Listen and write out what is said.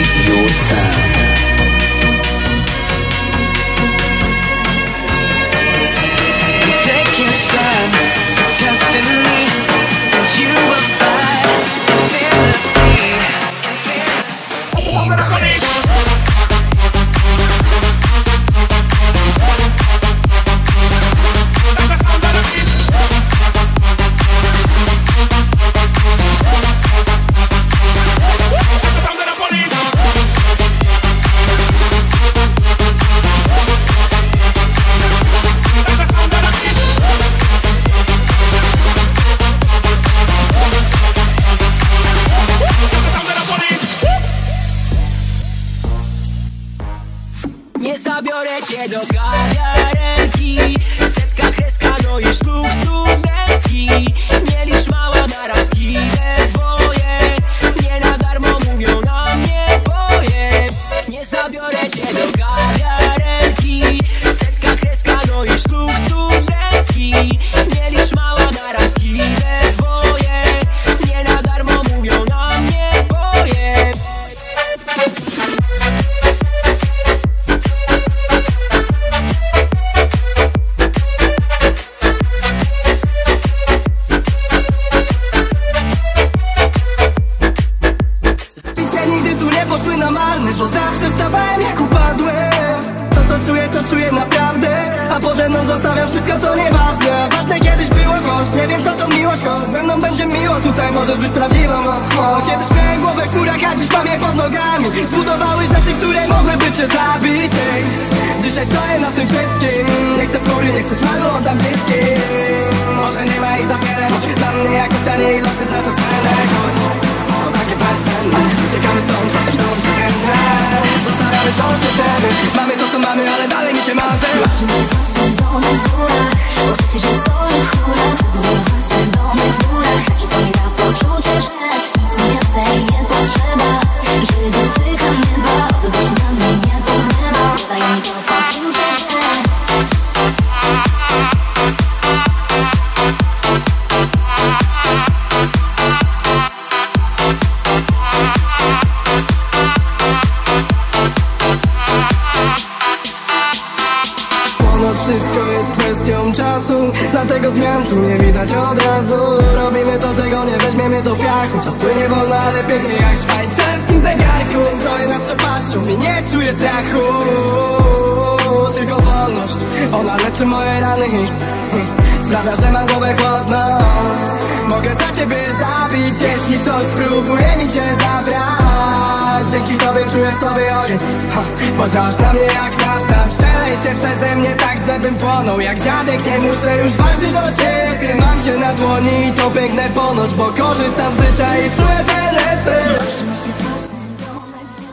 Radio time. Nie zabiorę cię do kawiarenki czuję, naprawdę A pode mną zostawiam wszystko co nieważne. Ważne kiedyś było, choć nie wiem co to miłość Choć. Ze mną będzie miło, tutaj możesz być prawdziwą o, o. Kiedyś miałem głowę w górach, a dziś mam je pod nogami Zbudowały rzeczy, które mogłyby cię zabić. Ej. Dzisiaj stoję na tym wszystkim. Nie chcę fury, nie chcę szmalu, oddam bliskim Może nie ma ich za wiele Dla mnie jako ścianie ilości znaczą cenę. Choć takie bezcenne. Uciekamy stąd, chociaż dobrze wiem, że Zostawiamy do siebie. Mamy to co mamy, ale dalej Trzymam zęba Lecimy razem do góra czasu. Dlatego zmian tu nie widać od razu Robimy to czego nie weźmiemy do piachu. Czas płynie wolno, ale pięknie jak w szwajcarskim zegarku. Stoję nad przepaścią i nie czuję strachu. Tylko wolność, ona leczy moje rany. Sprawia, że mam głowę chłodną Mogę za ciebie zabić, jeśli ktoś spróbuje mi cię zabrać. Dzięki tobie czuję sobie ogień. Bo działasz na mnie jak nafta przeze mnie tak, żebym płonął. Jak dziadek, nie muszę już walczyć do ciebie. Mam cię na dłoni i to biegnę ponoć Bo korzystam z życia i czuję, że lecę